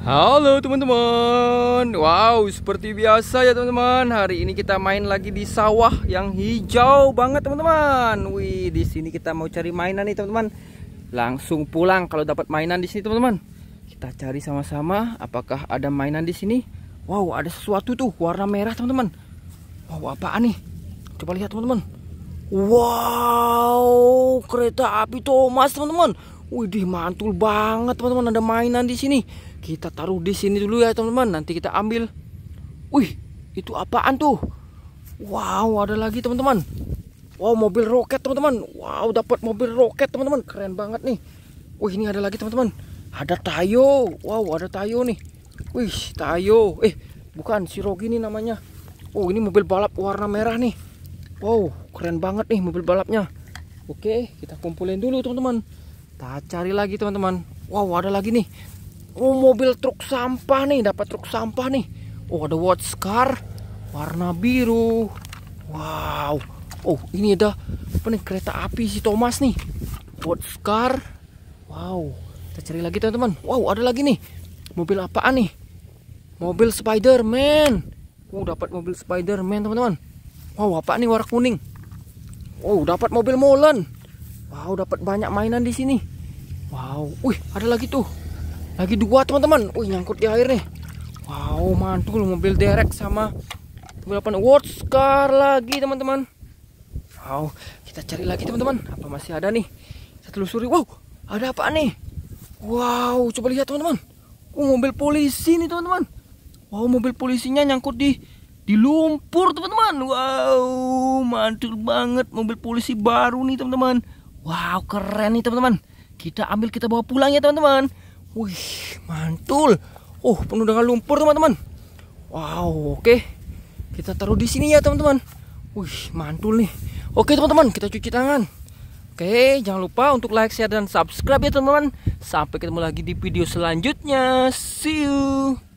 Halo teman-teman. Wow seperti biasa ya teman-teman. Hari ini kita main lagi di sawah yang hijau banget teman-teman. Wih di sini kita mau cari mainan nih teman-teman. Langsung pulang kalau dapat mainan di sini teman-teman. Kita cari sama-sama apakah ada mainan di sini. Wow ada sesuatu tuh warna merah teman-teman. Wow apaan nih? Coba lihat teman-teman. Wow kereta api Thomas teman-teman Wih mantul banget teman-teman ada mainan di sini kita taruh di sini dulu ya teman-teman. Nanti kita ambil. Wih, itu apaan tuh? Wow, ada lagi teman-teman. Wow, mobil roket teman-teman. Wow, dapat mobil roket teman-teman. Keren banget nih. Wih, ini ada lagi teman-teman. Ada Tayo. Wow, ada Tayo nih. Wih, Tayo. Eh, bukan si Rogi nih namanya. Oh, ini mobil balap warna merah nih. Wow, keren banget nih mobil balapnya. Oke, kita kumpulin dulu teman-teman. Kita cari lagi teman-teman. Wow, ada lagi nih. Oh mobil truk sampah nih. Dapat truk sampah nih. Oh ada watch car. Warna biru. Wow. Oh ini ada apa nih kereta api si Thomas nih. Watch car. Wow. Kita cari lagi teman-teman. Wow ada lagi nih. Mobil apaan nih? Mobil Spider-Man. Oh dapat mobil Spider-Man teman-teman. Wow apa nih warna kuning? Wow dapat mobil Molen Wow dapat banyak mainan di sini Wow wih ada lagi tuh lagi dua teman-teman. Wih nyangkut di air nih. Wow mantul mobil derek sama mobil apa nih? Car lagi teman-teman. Wow kita cari lagi teman-teman. Apa masih ada nih? Kita telusuri. Wow ada apa nih? Wow coba lihat teman-teman. Oh mobil polisi nih teman-teman. Wow mobil polisinya nyangkut di di lumpur teman-teman. Wow mantul banget mobil polisi baru nih teman-teman. Wow keren nih teman-teman. Kita ambil kita bawa pulang ya teman-teman. Wih, mantul. Oh, penuh dengan lumpur, teman-teman. Wow, oke. Kita taruh di sini ya, teman-teman. Wih, mantul nih. Oke, teman-teman, kita cuci tangan. Oke, jangan lupa untuk like, share, dan subscribe ya, teman-teman. Sampai ketemu lagi di video selanjutnya. See you.